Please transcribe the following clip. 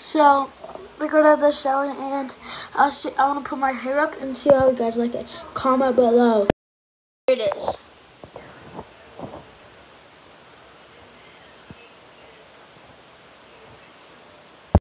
So we got out of the shower and I'll see, I want to put my hair up and see how you guys like it. Comment below. Here it is.